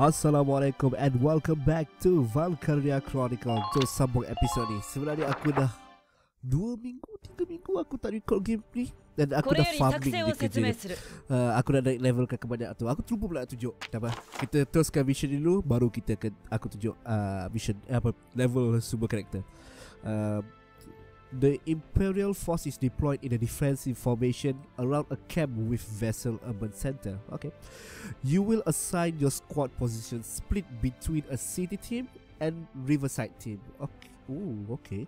Assalamualaikum and welcome back to Valkyria Chronicle. Untuk sambung episod ni Sebenarnya aku dah Dua minggu, tiga minggu aku tak record game ni Dan aku dah farming di kerja. ni uh, Aku dah naik level ke kebanyakan tu. Aku terlupa pula nak tunjuk. Tak apa Kita teruskan mission dulu Baru kita akan Aku tunjuk uh, mission eh, apa Level super karakter. Uh, The Imperial force is deployed in a defensive formation around a camp with Vessel Urban Center. Okay. You will assign your squad position split between a city team and Riverside team. Okay. Ooh, okay.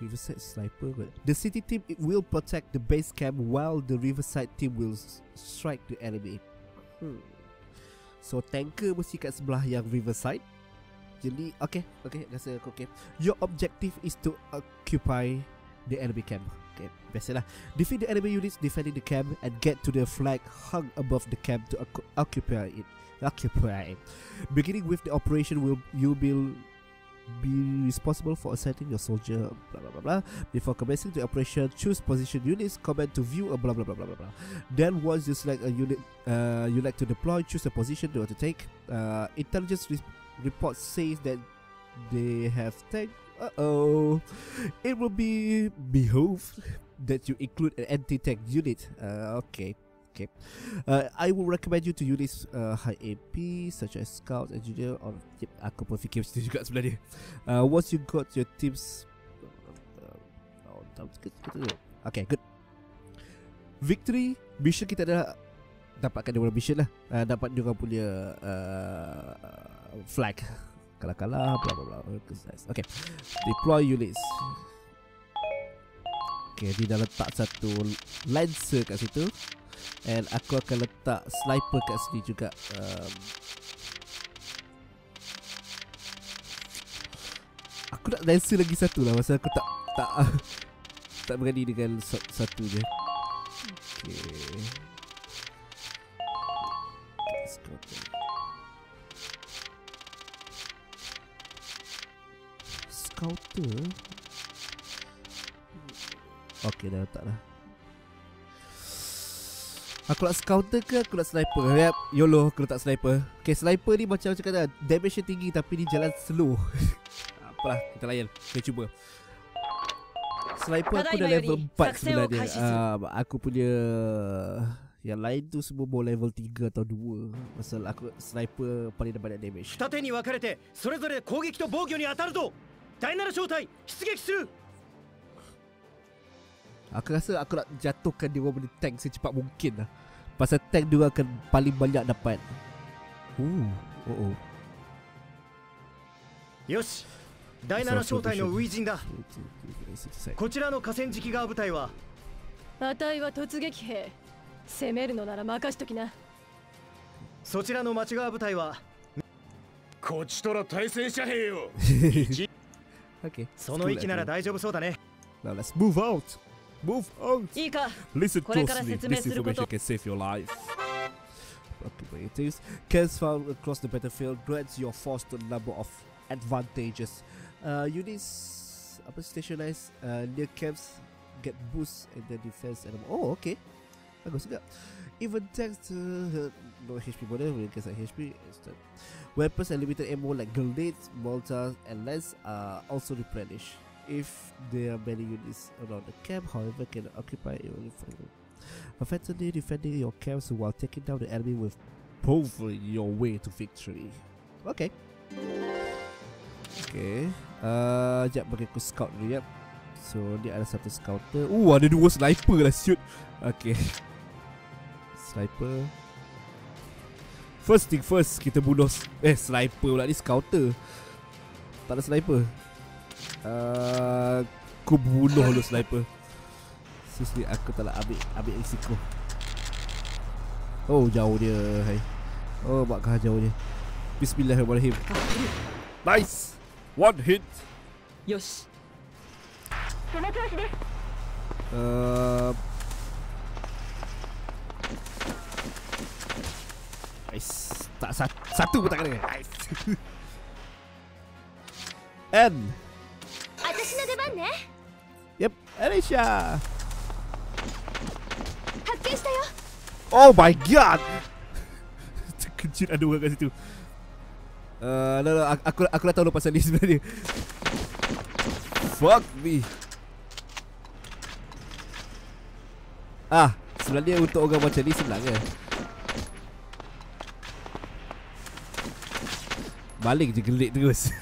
Riverside sniper. The city team it will protect the base camp while the Riverside team will strike the enemy. Hmm. So tanker mesti kat sebelah yang Riverside. Jadi okay Okay Rasa aku okay. Your objective is to Occupy The enemy camp. Okay Biasalah. Defeat the enemy units Defending the camp And get to the flag Hung above the camp To occupy it. Occupy. Beginning with the operation will You will Be responsible for assigning your soldier Blah blah blah blah. Before commencing the operation Choose position units Command to view a Blah blah blah blah blah. Then once you select a unit uh, You like to deploy Choose a position you want to take. Uh, Intelligence report says that they have tank. Uh oh, it will be behoove that you include an anti-tank unit. Uh, okay, okay. Uh, I will recommend you to use uh, high AP such as scout, engineer, or yep, aku pun fikir macam juga sebenarnya. Uh, once you got your teams, uh, oh, okay, good. Victory mission kita adalah dapatkan dia mission lah. Uh, dapat dia punya uh, flag. Kalah kalah bla bla. Bla Okay. Deploy units. Okay dia dah letak satu Lancer kat situ. And aku akan letak Sniper kat sini juga. Um, Aku nak Lancer lagi satu lah Masa aku tak Tak Tak berani dengan Satu je. Okay scouter Okay dah letak dah Aku nak scouter ke aku nak sniper Yep, YOLO aku letak sniper Okay sniper ni macam macam kata Damage tinggi tapi dia jalan slow Apalah kita layan Kita cuba Sniper aku dah level 4 sebenarnya uh, Aku punya Yang lain tu semua bawa level 3 atau 2 Pasal aku sniper paling dah banyak damage 二手に分かれてそれぞれ攻撃と防御に当たるぞ 第7小隊出撃する Aku rasa aku nak jatuhkan dia orang tank secepat mungkin lah Pasal tank dia akan paling banyak dapat Ooh, oh oh よし第7小隊の初陣だこちらの河川敷側部隊はあたいは突撃兵攻めるのなら任しときなそちらの町側部隊はこちとら対戦車兵よ Okay. その息なら大丈夫そうだね。Now let's move out. Move out. いいか。 Listen closely. This information can save your life. Capabilities. Camps found across the battlefield grants your force a number of advantages. Uh, units apa stationized uh, near camps get boosts in their defense and oh okay bagus juga even tanks uh, no HP model will get HP instead weapons and limited ammo like grenades mortars and lance are also replenished if there are many units around the camp however can occupy it only effectively defending your camps while taking down the enemy with proving your way to victory. Okay. Okay. Uh, Sekejap bagi aku scout dulu Yep So dia ada satu scouter Uh ada dua sniper lah shoot Okay. Sniper First thing first Kita bunuh Eh sniper pula ni Scouter. Tak ada sniper. Uh, Aku bunuh dulu sniper. Seriously aku tak nak ambil Ambil risiko. Oh jauh dia hai. Oh bakal jauh dia. Bismillahirrahmanirrahim. Nice! One hit. Yes. Uh, Nice. Tak satu, satu pun tak kena. Nice. N. Ada Yep, Alicia. Oh my god. Terkejut ada orang kat situ. Uh, no, no, aku, aku, dah tahu pasal ni sebenarnya. Fuck me. Ah, sebenarnya untuk orang macam ni senang ke? Baling je gelik terus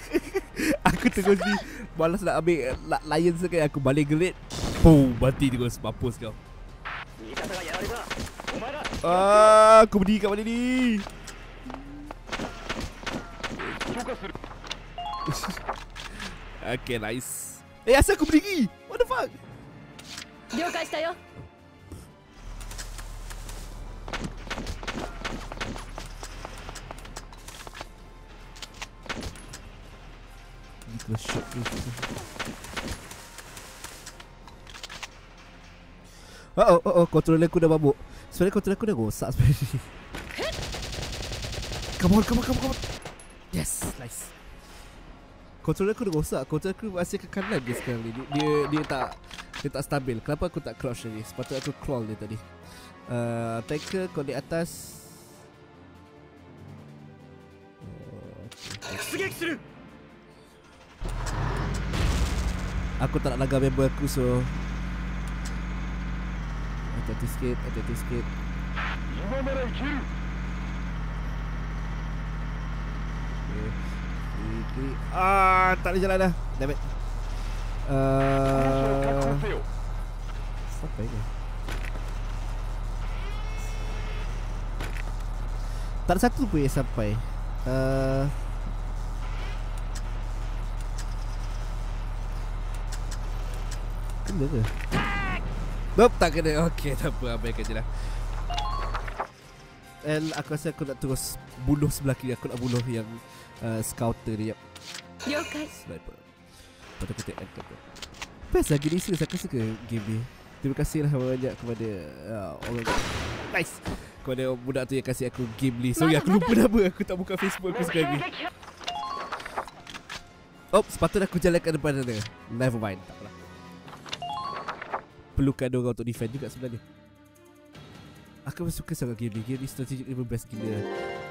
Aku terus ni Malas nak ambil uh, Lion sekali Aku baling gelik Boom Mati terus Mampus kau Ah, Aku berdiri kat mana ni Okay nice Eh asal aku berdiri What the fuck 了解したよ Kena shot tu Oh oh oh, oh controller aku dah mabuk. Sebenarnya controller aku dah rosak sebenarnya. Come on come on come on, come on. Yes nice. Controller aku dah rosak. Controller aku masih ke kanan dia sekarang ni. Dia, dia, dia tak Dia tak stabil. Kenapa aku tak crouch tadi Sepatutnya aku crawl dia tadi. Uh, Tanker kau di atas. 出撃 aku tak nak lagar member aku so Hati-hati sikit, hati-hati sikit Okay. Okay. Ah, tak boleh jalan dah. Damn it. Uh, ah. apa ini? Tak ada satu pun yang sampai. Uh, kena ke? Nope, tak kena. Okay, tak apa. Abaikan je lah. And aku rasa aku nak terus bunuh sebelah kiri. Aku nak bunuh yang uh, scouter dia. Yup. 了解 Sniper Lepas tu aku take anchor tu Best lagi ni serius aku suka game ni Terima kasih lah banyak kepada uh, orang Nice Kepada budak tu yang kasih aku game ni Sorry aku lupa nama Aku tak buka Facebook aku sekarang ni Oh sepatutnya aku jalan kat depan sana Never mind Perlukan ada orang untuk defend juga sebenarnya. Aku suka sangat game ni. Game ni strategic memang best gila.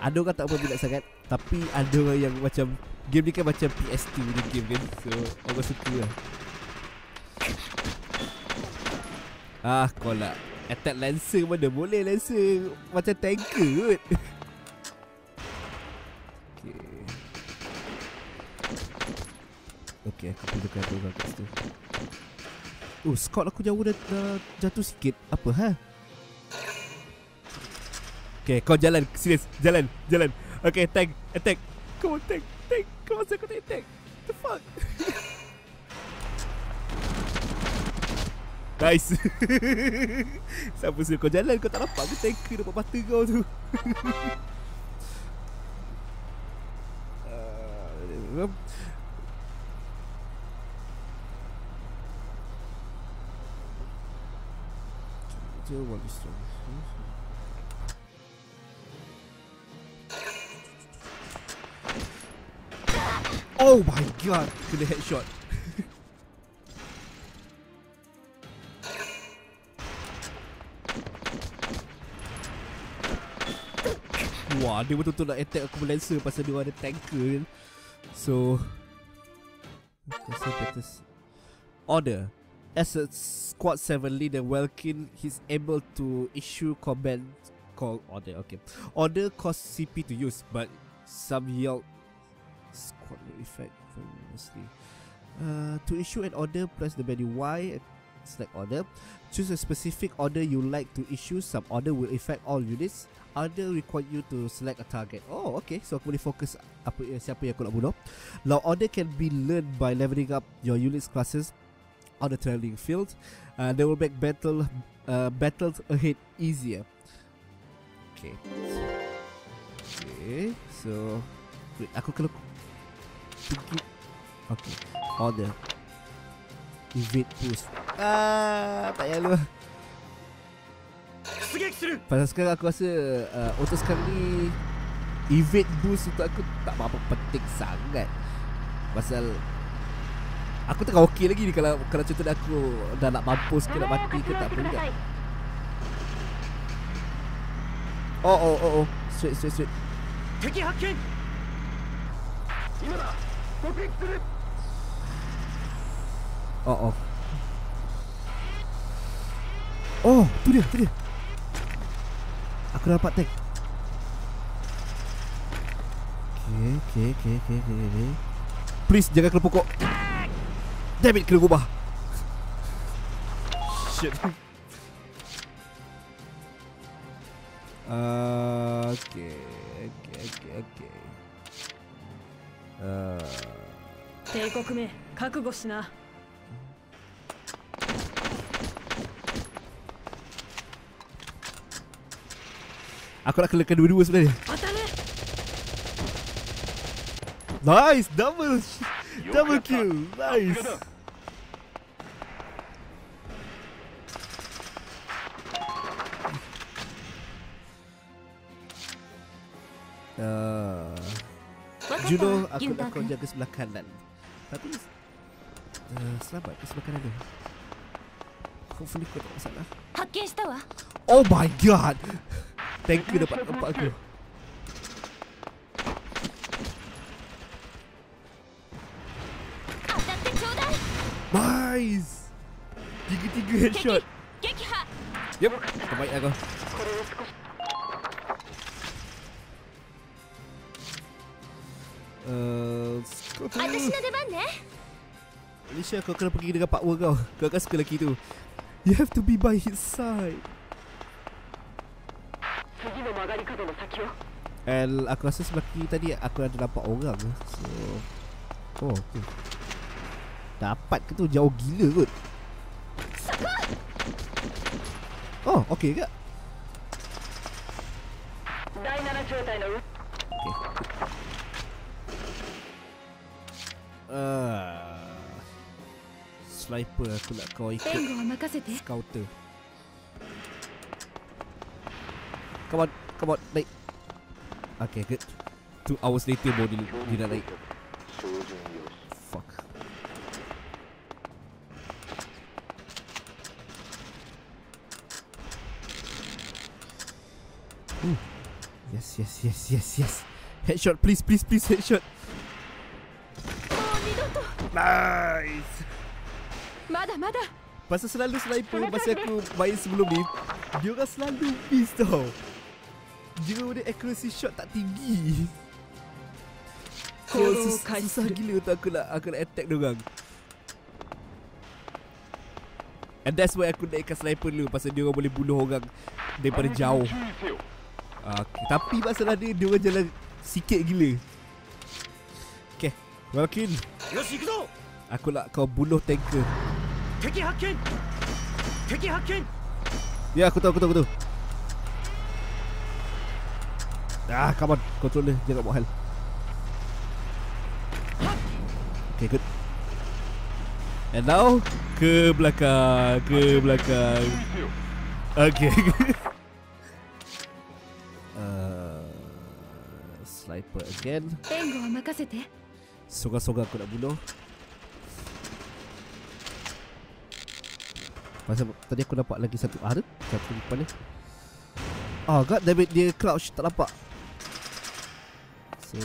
Ada orang tak berminat sangat Tapi ada orang yang macam Game ni kan macam PS2 ni game kan. So orang suka lah. Ah nak Attack Lancer mana boleh Lancer? Macam tanker kot. Okay. Okay aku perlukan ada orang kat situ Oh scout aku jauh dah, dah jatuh sikit. Apa ha? Okay kau jalan. Serius Jalan Jalan. Okay tank Attack. Come on tank Tank. Kau masa aku tak attack. The fuck? Nice. Siapa suruh kau jalan? Kau tak nampak ke tanker Dapat mata kau tu? Uh, Zero one is strong. Oh my god, kena headshot. Wah, dia betul-betul nak attack aku lancer pasal dia ada tanker kan. So Rasa better s- Order As a squad 7 leader Welkin He's able to issue command Call order Okay. Order costs CP to use But Some yield Squad effect Famously uh, To issue an order Press the menu Y Select order. Choose a specific order you like to issue. Some order will affect all units. Order require you to select a target. Oh okay. So aku boleh fokus apa Siapa yang aku nak bunuh. Now order can be learned by leveling up your unit's classes on the trailing field. Uh, they will make battle uh, battles ahead easier. Okay. Okay. So, wait. Aku kalau, pergi. Okay. Order. Evade boost. Ah, tak payah lu. Pasal sekarang aku rasa uh, Auto sekarang ni Evade boost untuk aku Tak apa-apa penting sangat Pasal Aku tengah okey lagi ni kalau kalau cerita aku dah nak mampus ke nak mati ke tak pun. Oh oh oh oh. Sweet sweet sweet. Teki hakken. Imara. Kopik suru. Oh oh. Oh, tu dia, tu dia. Aku dah dapat tank. Okay, okay, okay, okay, okay, okay. Please jaga kelompok kok. Damn it, kena gubah. Shit. Uh, okay, okay, okay, okay. Uh, 帝国め覚悟しな aku nak kenakan dua-dua sebenarnya. 当たれ Nice, double, double よくやった kill, nice. Juno aku nak kau jaga sebelah kanan. Tapi uh, Selamat ke sebelah kanan tu Hopefully kau tak masalah. Oh my god! Thank you dapat nampak aku. Nice! Tiga-tiga headshot. Yep Terbaik lah aku Uh, Alicia, kau kena pergi dengan Pak Wa kau. Kau akan suka lelaki tu. You have to be by his side. And aku rasa sebelah kiri tadi aku ada dapat orang eh. So Oh okay. Dapat ke tu jauh gila kot Oh okay ke Uh, sniper aku nak kau ikut Scouter. Come on Come on Naik. Okay good. Two hours later baru dia, dia nak naik. Fuck. Ooh. Yes yes yes yes yes. Headshot please please please headshot. Nice. Mada, mada. Pasal selalu sniper masa aku main sebelum ni, dia orang selalu miss tau. Dia punya accuracy shot tak tinggi. Kau sus susah gila tu aku nak, aku nak attack dia orang. And that's why aku naikkan sniper dulu pasal dia orang boleh bunuh orang daripada jauh. Ah, okay, tapi pasal dia, dia orang jalan sikit gila. Okay, welcome. Aku nak kau buluh tanker. Teki hakken. Teki hakken. Ya, aku tahu, aku tahu, aku tahu. Ah, come on. Control dia, jangan buat hal. Okay, good. And now, ke belakang, ke belakang. Okay. uh, sniper again. Tengo, makasete. Tengo, makasete. Sorak-sorak aku nak bunuh. Pasal tadi aku nampak lagi satu ada Satu depan ni. Oh god damn dia crouch tak nampak. So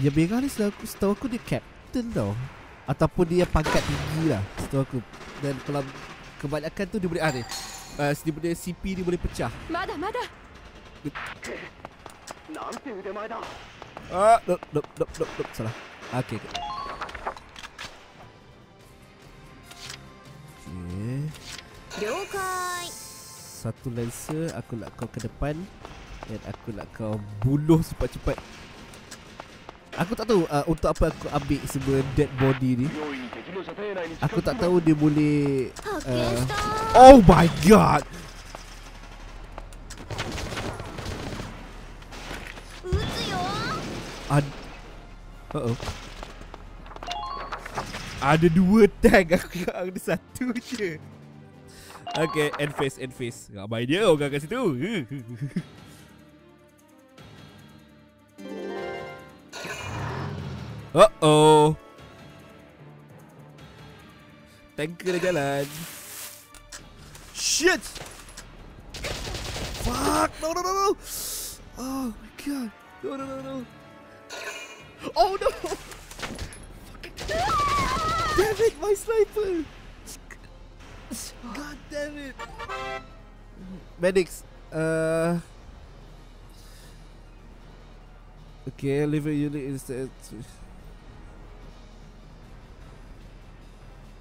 Yang merah ni setahu aku, setahu aku dia captain tau. Ataupun dia pangkat tinggi lah setahu aku. Dan kalau kebanyakan tu dia boleh ah, ni. Uh, Dia boleh CP dia boleh pecah. Mada, mada. なんて腕前だ Ah, nope, nope, nope, nope, nope, salah. Okay, okay. Okay. 了解 Satu lancer, aku nak kau ke depan dan aku nak kau bunuh cepat-cepat. Aku tak tahu uh, untuk apa aku ambil semua dead body ni. 容易に敵の射程内に Aku tak tahu dia boleh 発見した Oh my god. Uh oh. Ada dua tag aku ada satu je. Okay, end face, end face. Ramai dia orang kat situ. Uh oh. Tanker dah jalan. Shit. Fuck! No, no, no, no! Oh my god! No, no, no, no! Oh no! damn it, my sniper! God damn it! Medics, uh. Okay, liver unit instead.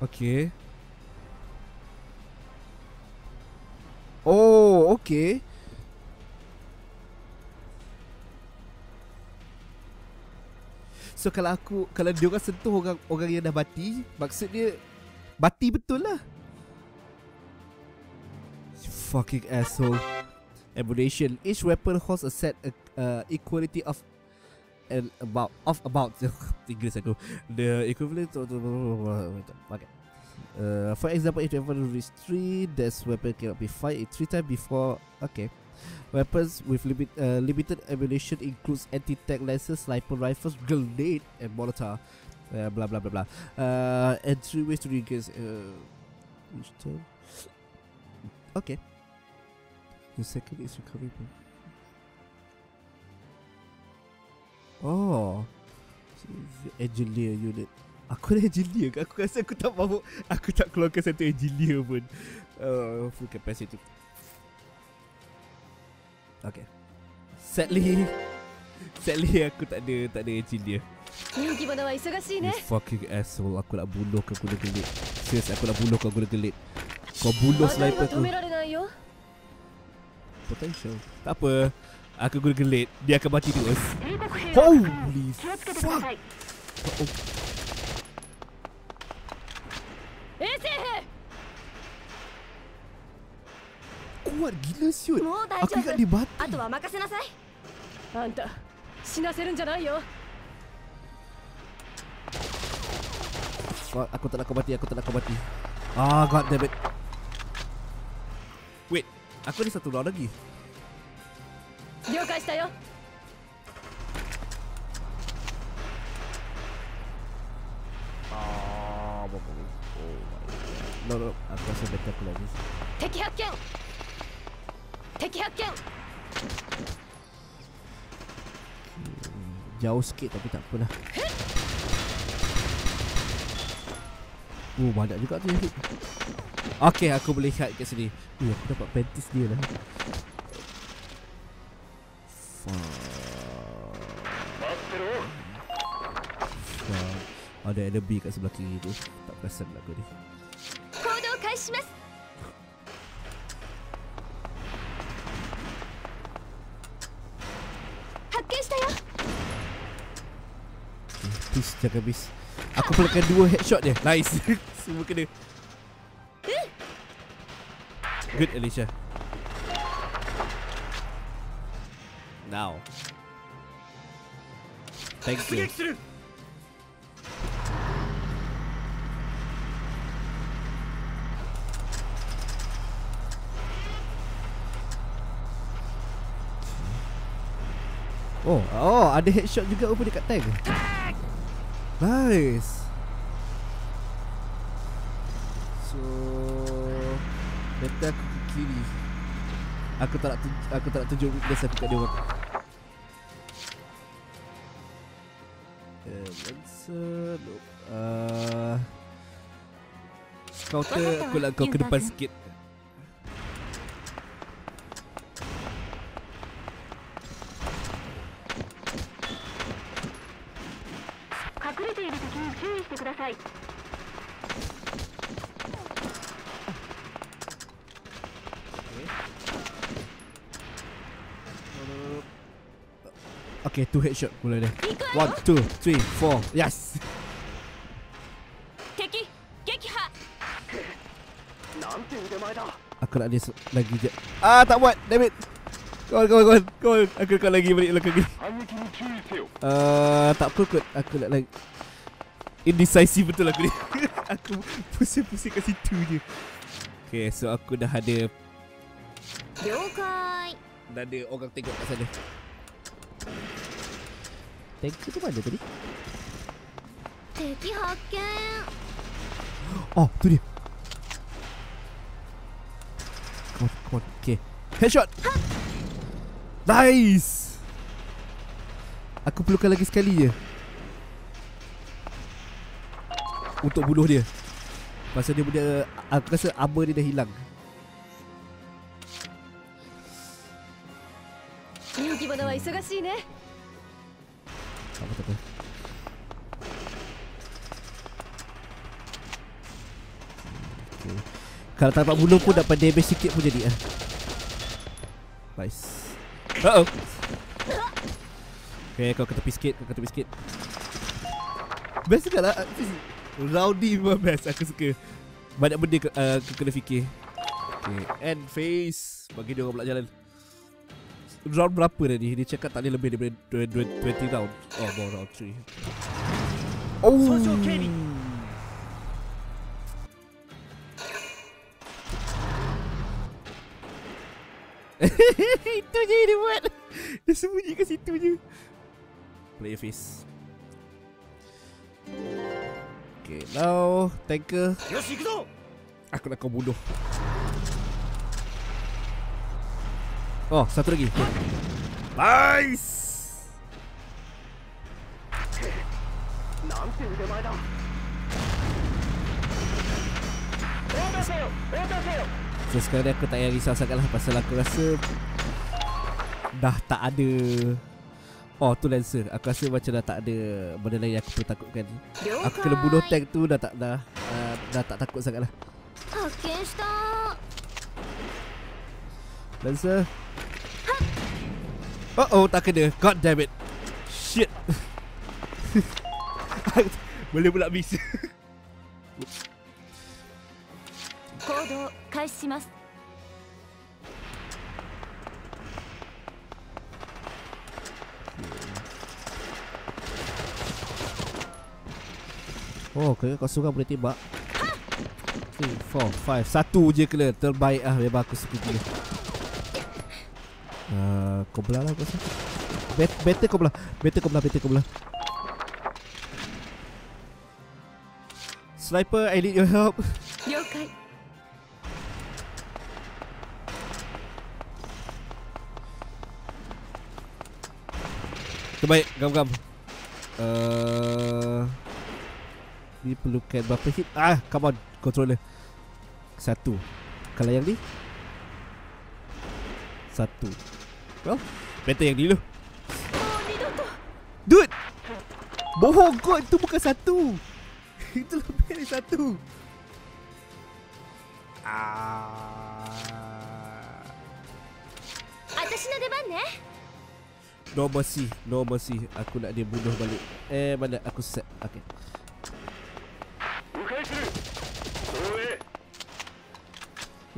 Okay. Oh, okay. So kalau aku kalau dia orang sentuh orang orang yang dah mati, maksud dia mati betul lah. Fucking asshole. Abomination. Each weapon holds a set uh, equality of and about of about English aku the equivalent of okay. Uh, for example, if weapon reach 3, this weapon cannot be fired 3 times before. Okay. Weapons with limit, uh, limited ammunition includes anti-tank lancers, sniper rifles, grenade, and mortar. Uh, blah blah blah blah. Uh, and three ways to regain. Uh, each turn. Okay. The second is recovery. Oh. Engineer unit. Aku dah engineer? Aku rasa aku tak mahu Aku tak keluarkan satu engineer pun uh, Full capacity Okay. Sadly Sadly aku tak ada Tak ada engine dia. You fucking asshole. Aku nak bunuh kau guna gelit Serius aku nak bunuh kau guna gelit Kau bunuh sniper aku Potential. Tak apa. Aku guna gelit Dia akan mati terus Holy fuck. Oh. 衛星兵 kuat gila siut. Aku ingat dia batu. Atau wa makase nasai. Anta, ah, sinaserun janai yo. Aku tak nak kau mati, aku tak nak kau mati. Ah, oh, god damn it. Wait, aku ada satu round lagi. Yokai shita yo. Oh, oh my god. No, no, aku rasa better aku lagi. Teki hakken! 敵発見 Jauh sikit tapi tak apalah. Oh, banyak juga tu yang hit. Okay, aku boleh hide kat sini. Eh, aku dapat panties dia lah. Fuck. 待ってろ Fuck. Ada enemy kat sebelah kiri tu. Tak perasan lah aku ni. 行動開始します Sekejap habis Aku pelakkan dua headshot dia. Nice. Semua kena. Good Alicia. Now. Thank you. Oh, oh, ada headshot juga rupa dekat tank. Nice. So, better aku ke kiri. Aku tak nak tunjuk, aku tak nak tunjuk weakness aku kat dia. Uh, Lancer, no. Uh, counter aku nak kau ke depan sikit. right. Okay, two headshot pula dia. One, two, three, four. Yes! Keki! Keki ha! Aku nak dia lagi je. Ah, tak buat! Damn it! Go on, go on, go on. Aku kau lagi balik lelaki lagi. Uh, tak apa kot. Aku nak lagi. Indecisive betul aku ni. Aku pusing-pusing kat situ je. Okay so aku dah ada Yokai. Dah ada orang tengok kat sana. Tank tu mana tadi? Oh tu dia. Come on, come on. Okay. Headshot! Nice! Aku perlukan lagi sekali je. Untuk bunuh dia. Pasal dia punya Aku rasa armor dia dah hilang. Tak apa tak apa. Hmm, okay. Kalau tak dapat bunuh pun dapat damage sikit pun jadi lah Nice. Uh oh Okay kau ke tepi sikit Kau ke tepi sikit. Best juga lah. Rowdy memang best Aku suka. Banyak benda ke, uh, aku kena fikir. Okay. And face Bagi dia orang pula jalan Round berapa dah ni? Dia cakap tak boleh lebih daripada 20 round Oh, bawah round 3 Oh. Itu je dia buat. Dia sembunyi ke situ je. Player face. Okay, now tanker. Yoshi. Aku nak kau bunuh. Oh, satu lagi. Nice. So sekarang aku tak payah risau sangat lah Pasal aku rasa Dah tak ada Oh tu Lancer Aku rasa macam dah tak ada Benda lain yang aku perlu takutkan Aku kena bunuh tank tu dah tak dah, uh, dah tak takut sangat lah 発見した Lancer Oh oh tak kena God damn it Shit Boleh pula miss 行動開始します Oh kena kau seorang boleh tembak. 3, 4, 5 Satu je kena. Terbaik lah Memang aku suka gila. Uh, Kau belah lah aku rasa? Bet, Better kau belah. Better kau belah Better kau belah. Sniper I need your help. 了解 Terbaik Gam-gam. Uh, ni perlukan berapa hit? Ah come on. Controller. Satu. Kalau yang ni? Satu. Well better yang dulu. Dude! Bohong kot itu bukan satu. Itu lebih dari satu. Ah. No mercy, no mercy. Aku nak dia bunuh balik. Eh mana? Aku set. Okay.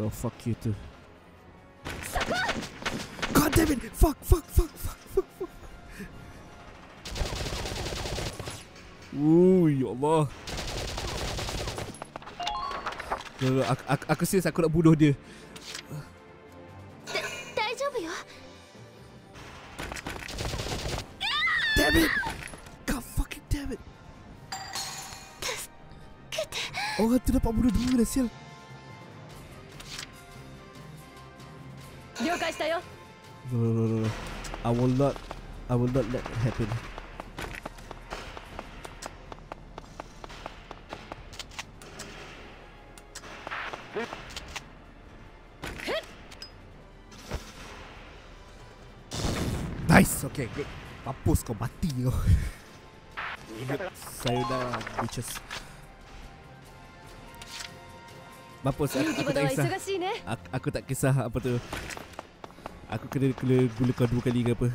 Oh fuck you too. God damn it! Fuck, fuck, fuck, fuck, fuck, fuck. Ooh, ya Allah. No, no, aku, aku, aku serius aku nak bunuh dia. Orang tu dapat bunuh dia dah sial. したよ No no no no no I will not I will not let it happen Nice, okay, good. Mampus kau mati kau. Sayonara, bitches. Mampus, aku, 人気 aku 者 tak は kisah. 忙しいね Aku, aku tak kisah apa tu. Aku kena kena gula kau dua kali ke apa?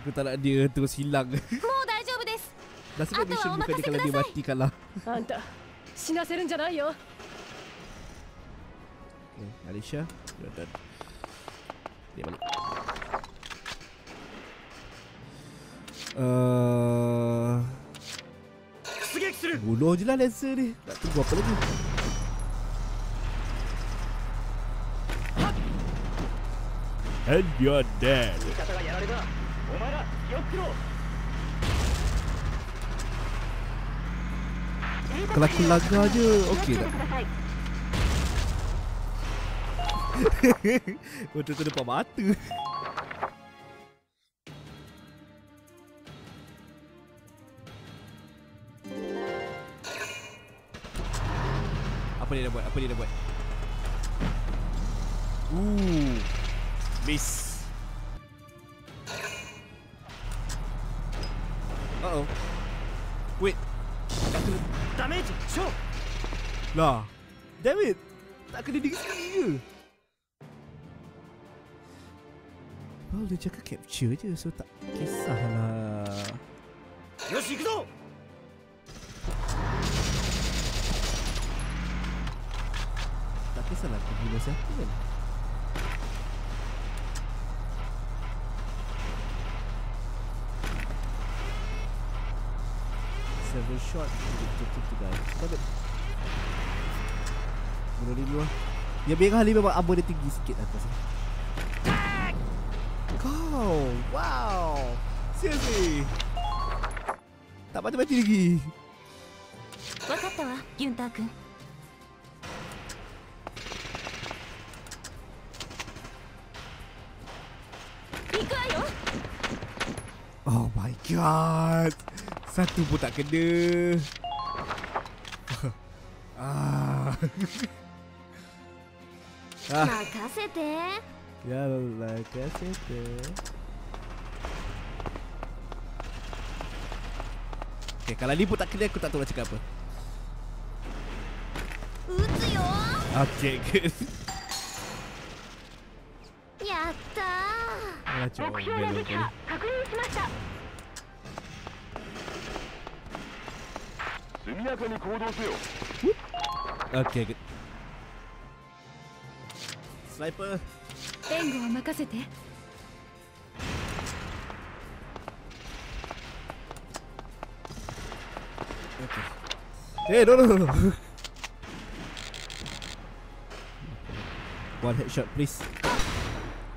Aku tak nak dia terus hilang. Dah sebab mission bukan dia kalau dia mati kalah. Anta Sinaserun janai yo. Okay, Alicia, you're done. Dia balik. Eh. Uh, Bunuh je lah laser ni. Tak tunggu apa lagi. and you're dead. Kalau aku laga je, okey tak? Betul tu depan mata. Apa dia dah buat? Apa dia dah buat? Uh. Miss. Uh oh. Wait. Damage. So. Lah. Damn it. Tak kena diri sekali ke? Well, dia cakap capture je so tak kisahlah. Yoshi, ikut! Tak kisahlah aku bila siapa kan? very short and the objective to it. Stop it. Bunuhin mo. Gabi ka halima mag-abo na tigis kit atas. Kau! Wow! Seriously! Tak mati-mati lagi. Wakata wa, Gyunta-kun. Oh my god! Satu pun tak kena. Ah. Ah. Makasete Ya makasete Okay, kalau ni pun tak kena, aku tak tahu nak cakap apa. Okay, good. Yatta Ya, cuman, 速やかに行動せよ Okay, good. Sniper. 援護は任せて Hey, no, no, no, no. One headshot, please.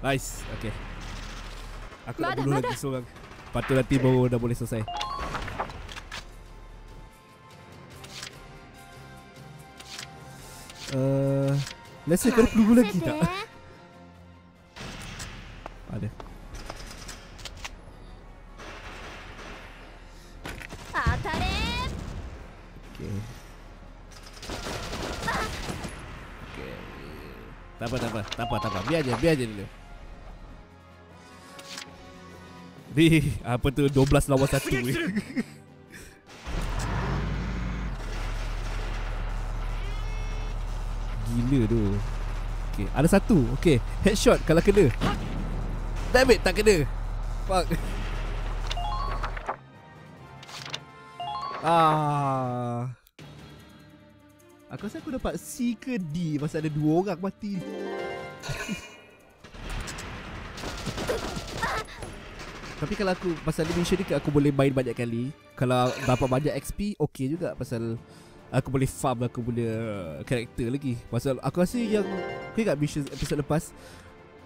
Nice. Okay. Aku nak Mada, bunuh mada. lagi seorang. Lepas tu nanti baru dah boleh selesai. Let's say korang peluru lagi tak? Ada ah, Tak apa, tak apa, tak apa, tak apa. Biar je, biar je dulu. Ni, apa tu 12 lawan 1 ni. Okay, ada satu. Okay, headshot kalau kena. Damn it, tak kena. Fuck. Ah. Aku rasa aku dapat C ke D Pasal ada dua orang mati Tapi kalau aku Pasal ni mission ni Aku boleh main banyak kali Kalau dapat banyak XP Okay juga Pasal Aku boleh farm Aku boleh uh, Karakter lagi. Pasal aku rasa yang Kau ingat mission episode lepas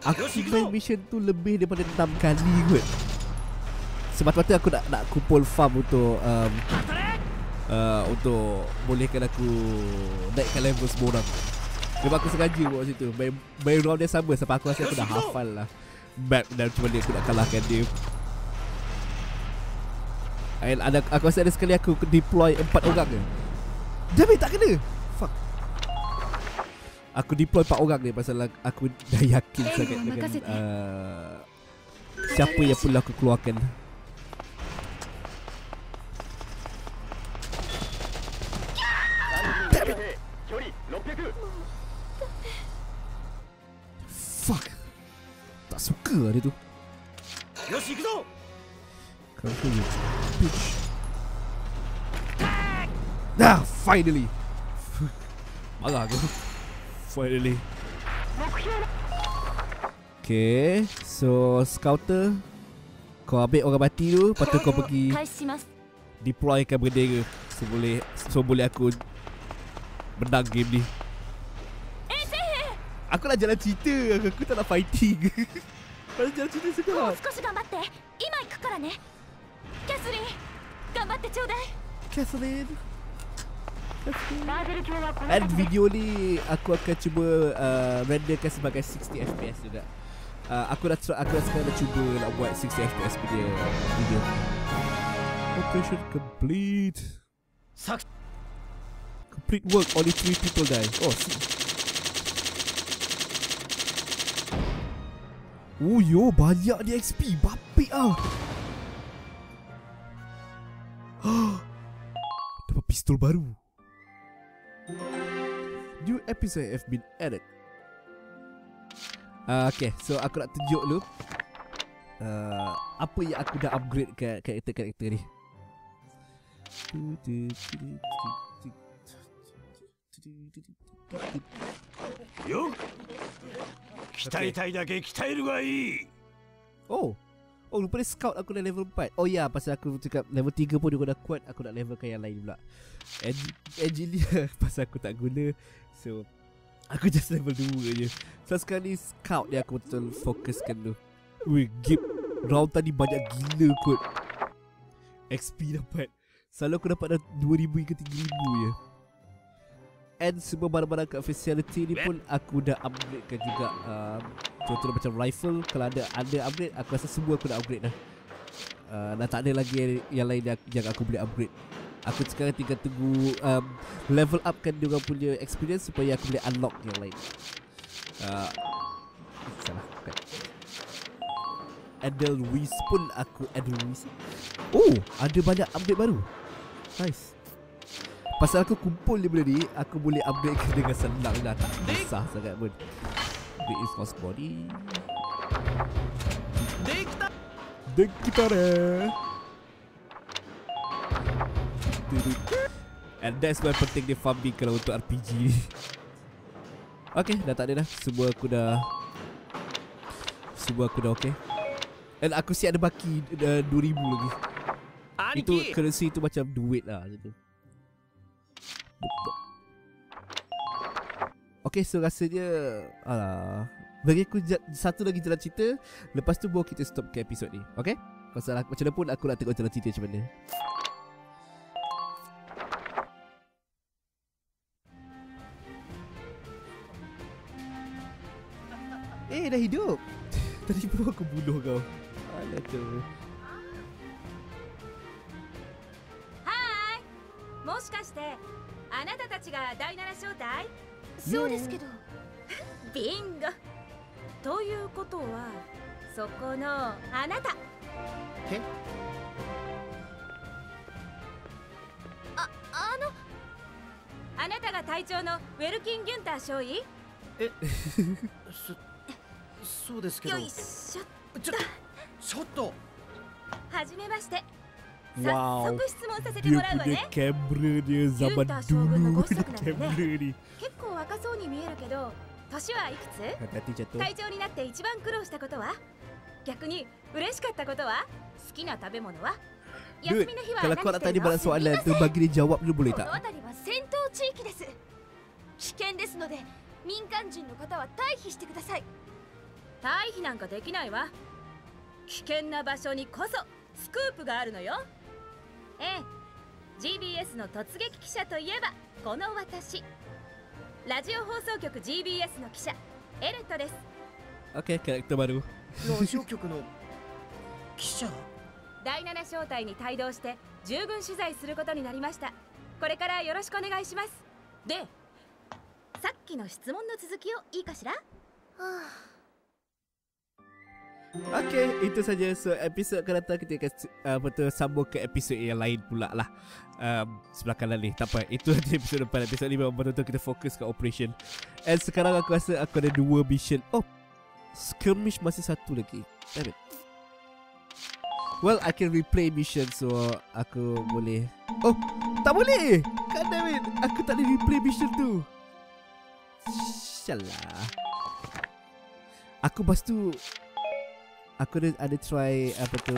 Aku main mission tu Lebih daripada 6 kali kot. Semata-mata aku nak nak kumpul farm untuk um, uh, Untuk Bolehkan aku Naikkan level semua orang. Memang aku sengaja buat macam tu. Main, main round dia sama. Sampai aku rasa aku dah hafal lah. Map dan macam mana aku nak kalahkan dia. And ada, aku rasa ada sekali aku deploy empat orang je Damn tak kena Fuck Aku deploy 4 orang ni Pasal aku dah yakin hey, sangat dengan uh, Siapa yang perlu aku keluarkan Fuck Tak suka lah dia tu Yoshi, ikut! Kau pergi. Bitch. Dah finally Marah aku Finally 目標の Okay So Scouter Kau ambil orang mati tu Lepas tu kau pergi 開始します Deploykan bendera So boleh So boleh aku Menang game ni Aku nak jalan cerita Aku, aku tak nak fighting Aku nak jalan cerita もう sekejap 少し頑張って今行くからねキャスリン dan video ni aku akan cuba uh, renderkan sebagai 60 fps juga. Uh, aku dah try, aku dah sekarang dah cuba nak buat 60 fps video video. Operation complete. Sucks. Complete work only 3 people die. Oh. See. Oh yo, banyak dia XP. Bapik ah. Dapat pistol baru. New episode have been added. Uh, okay, so aku nak tunjuk dulu uh, apa yang aku dah upgrade ke karakter-karakter ni. よ鍛えたいだけ鍛えるがいい Oh Oh lupa dia scout aku dah level 4 Oh ya yeah, pasal aku cakap level 3 pun dia dah kuat Aku nak levelkan yang lain pula. Eng- Engineer pasal aku tak guna. So Aku just level 2 je. So sekarang ni scout yang aku betul fokuskan tu. Weh gip Round tadi banyak gila kot. XP dapat. Selalu aku dapat dah 2000 hingga 3000 je And semua barang-barang kat facility ni pun Aku dah upgradekan juga. Um, Contohnya macam rifle Kalau ada ada upgrade Aku rasa semua aku dah upgrade dah. Uh, Dah tak ada lagi yang, lain yang, aku boleh upgrade. Aku sekarang tinggal tunggu um, Level upkan dia orang punya experience Supaya aku boleh unlock yang lain. Uh, Salah bukan. Edelweiss pun aku Edelweiss Oh ada banyak upgrade baru. Nice Pasal aku kumpul dia benda ni Aku boleh upgrade ke dengan senang lah Tak kisah sangat pun. Big is cross body. Dek kita And that's why penting dia farming kalau untuk RPG ni Okay, dah tak ada dah. Semua aku dah Semua aku dah okay. And aku siap ada baki eh, uh, 2000 lagi. Itu currency tu macam duit lah Macam tu. Okay so rasanya Alah Bagi aku satu lagi jalan cerita Lepas tu baru kita stop ke episod ni Okay Pasal aku, macam mana pun aku nak tengok jalan cerita macam mana. Eh dah hidup. Tadi pun aku bunuh kau. Alah tu あなたたちが第七招待？そうですけど。ビンゴ。ということはそこのあなた。え？ああのあなたが隊長のウェルキン・ギュンター少尉？そそうですけど。よいしょちょちょっと。はじめまして早速質問させてもらうわね。kamera dia zaman Yunta Shogun dulu no punya gosok なんだね。kamera ni 結構若そうに見えるけど年はいくつ？隊長になって一番苦労したことは？逆に嬉しかったことは？好きな食べ物は？Dude, 休みの日は Kalau 何 kau nak して tanya るの？banyak soalan tu Bagi dia jawab dulu boleh この tak? 辺りは戦闘地域です。危険ですので民間人の方は退避してください。退避なんかできないわ。危険な場所にこそスクープがあるのよええ GBS の突撃記者といえばこの私。ラジオ放送局 GBS の記者エレットです。Karakter baru ラジオ局の記者？第7小隊に帯同して従軍取材することになりました。これからよろしくお願いします。でさっきの質問の続きをいいかしら？Okay itu saja. So episod akan datang Kita akan uh, betul sambung ke episod yang lain pula lah. Um, Sebelah kanan ni. Tak apa Itu nanti episod depan. Episod ni memang betul-betul kita fokus ke operation. And sekarang aku rasa Aku ada dua mission. Oh Skirmish masih satu lagi. Damn it. Well I can replay mission So aku boleh. Oh Tak boleh! God damn it! Aku tak boleh replay mission tu. Syalah. Aku lepas tu Aku ada, ada try Apa tu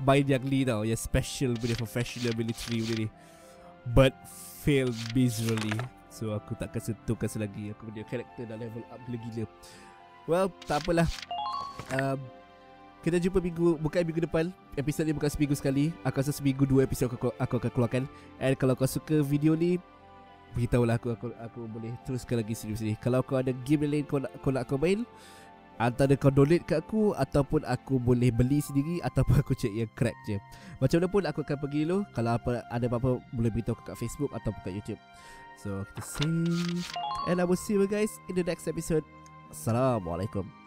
Main yang ni tau. Yang special punya Professional military punya ni. But Failed miserably. So aku takkan sentuhkan selagi Aku punya karakter dah level up gila-gila Well tak apalah. Um, Kita jumpa minggu Bukan minggu depan. Episod ni bukan seminggu sekali. Aku rasa seminggu dua episod aku, aku akan keluarkan. And kalau kau suka video ni Beritahu lah aku, aku Aku boleh teruskan lagi series ni. Kalau kau ada game lain Kau nak, kau nak kau main Antara kau donate kat aku Ataupun aku boleh beli sendiri Ataupun aku cek yang crack je. Macam mana pun aku akan pergi dulu. Kalau apa ada apa-apa Boleh beritahu kat Facebook Ataupun kat YouTube. So kita save. And I will see you guys In the next episode. Assalamualaikum